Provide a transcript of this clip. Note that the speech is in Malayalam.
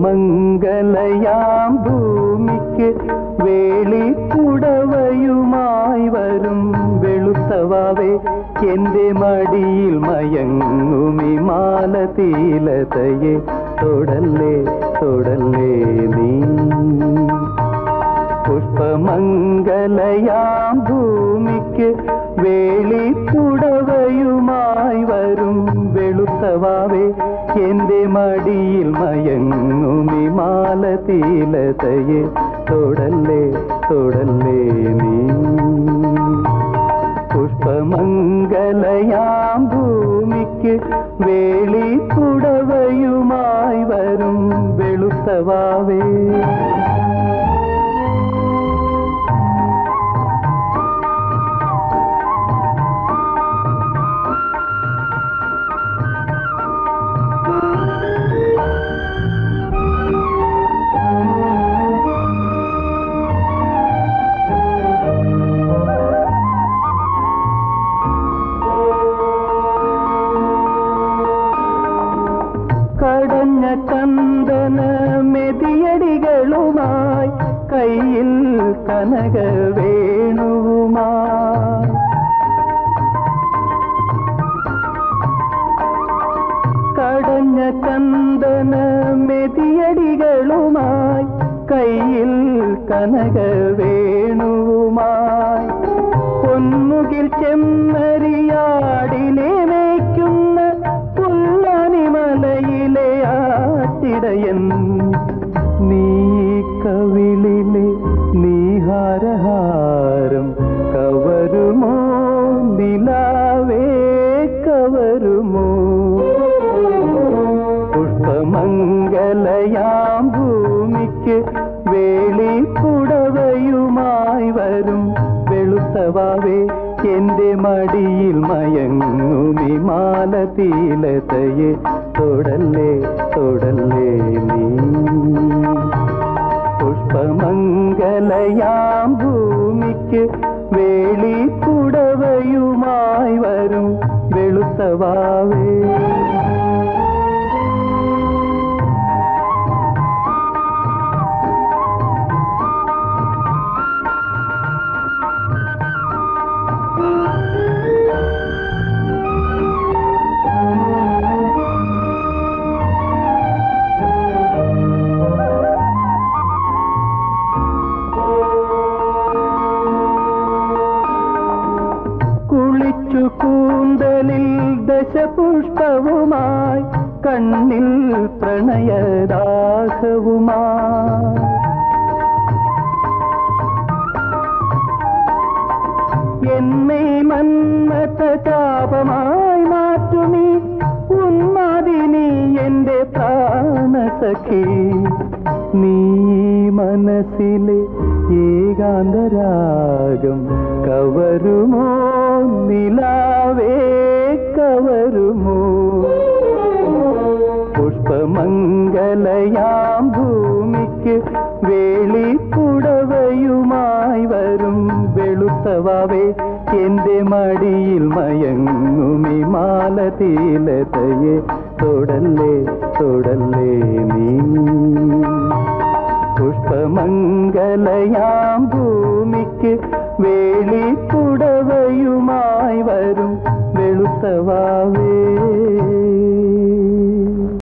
പുഷ്പമംഗലയാം ഭൂമിക്ക് വേളി പുടവയുമായി വരും വെളുത്തവാവേ എന്റെ മടിയിൽ മയങ്ങുമി മാലതീലതയെ. തൊടല്ലേ തൊടല്ലേ നീ. പുഷ്പമംഗലയാം വെളുത്തവാവേ എന്റെ മടിയിൽ മയങ്ങുമി മാലതീലതയെ. തൊടല്ലേ തൊടല്ലേ നീ. പുഷ്പമംഗലയാം ഭൂമിക്ക് വേളി വേളിപ്പുടവയുമായി വരും വെളുത്തവാവേ കടഞ്ഞ ചന്ദന മെതിയടികളുമായി കയ്യിൽ കനക വേണുവുമായി. കടഞ്ഞ ചന്ദന മെതിയടികളുമായി കയ്യിൽ കനക വേണുവുമായി. പൊന്മുകിൽ ചെമ്മരിയാടിനെ ആട്ടിടയൻ നീ കവിളിലെ നീഹാരഹാരം കവരുമോ? നിലാവേ കവരുമോ? പുഷ്പമംഗലയാം ഭൂമിക്ക് വേളി പുടവയുമായി വരും വെളുത്തവാവേ എന്റെ മടിയിൽ മയങ്ങുമി മാലതീലതയെ. തൊടല്ലേ തൊടല്ലേ നീ. പുഷ്പമംഗലയാം ഭൂമിക്ക് വേളി പുടവയുമായി വരും വെളുത്തവാവേ ദശപുഷ്പവുമായി കണ്ണിൽ പ്രണയദാഹവുമായി. എന്നെ മന്മത താപമായി മാറ്റുമീ ഉന്മാതിനി എന്റെ പ്രാണസഖി. നീ മനസ്സിലെ ഏകാന്തരാഗം കവരുമോ നിലാവേ പുഷ്പമംഗലയാം ഭൂമിക്ക് വേളിപ്പുടവയുമായി വരും വെളുത്തവാവേ എന്റെ മടിയിൽ മയങ്ങുമി മാലതീലതയെ തൊടല്ലേ തൊടല്ലേ നീ പുഷ്പമംഗലയാം ഭൂമിക്ക് വേളിപ്പുടവയുമായി വരും വെളുത്തവാവേ